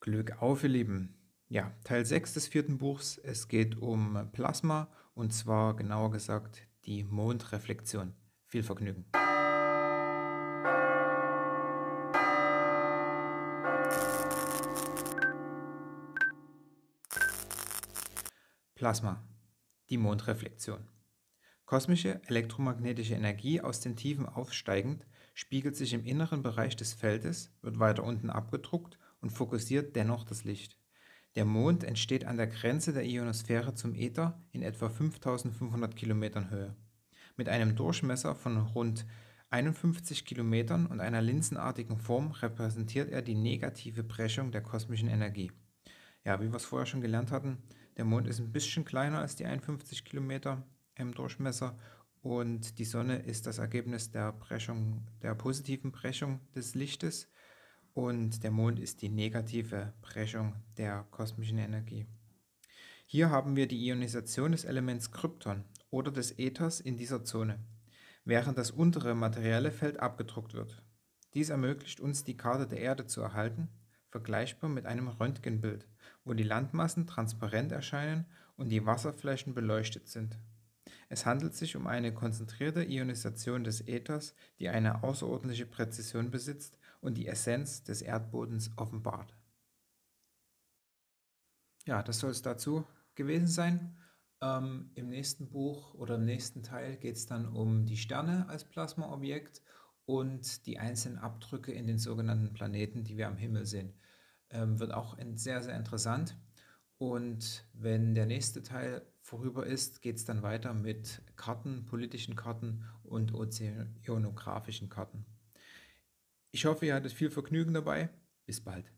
Glück auf, ihr Lieben. Ja, Teil 6 des vierten Buchs. Es geht um Plasma und zwar genauer gesagt die Mondreflexion. Viel Vergnügen. Plasma. Die Mondreflexion. Kosmische elektromagnetische Energie aus den Tiefen aufsteigend spiegelt sich im inneren Bereich des Feldes, wird weiter unten abgedruckt und fokussiert dennoch das Licht. Der Mond entsteht an der Grenze der Ionosphäre zum Äther in etwa 5500 Kilometern Höhe. Mit einem Durchmesser von rund 51 Kilometern und einer linsenartigen Form repräsentiert er die negative Brechung der kosmischen Energie. Ja, wie wir es vorher schon gelernt hatten, der Mond ist ein bisschen kleiner als die 51 Kilometer im Durchmesser und die Sonne ist das Ergebnis der Brechung, der positiven Brechung des Lichtes und der Mond ist die negative Brechung der kosmischen Energie. Hier haben wir die Ionisation des Elements Krypton oder des Äthers in dieser Zone, während das untere materielle Feld abgedruckt wird. Dies ermöglicht uns die Karte der Erde zu erhalten, vergleichbar mit einem Röntgenbild, wo die Landmassen transparent erscheinen und die Wasserflächen beleuchtet sind. Es handelt sich um eine konzentrierte Ionisation des Äthers, die eine außerordentliche Präzision besitzt und die Essenz des Erdbodens offenbart. Ja, das soll es dazu gewesen sein. Ähm, Im nächsten Buch oder im nächsten Teil geht es dann um die Sterne als Plasmaobjekt und die einzelnen Abdrücke in den sogenannten Planeten, die wir am Himmel sehen. Ähm, wird auch sehr, sehr interessant. Und wenn der nächste Teil vorüber ist, geht es dann weiter mit Karten, politischen Karten und ozeanografischen Karten. Ich hoffe, ihr hattet viel Vergnügen dabei. Bis bald.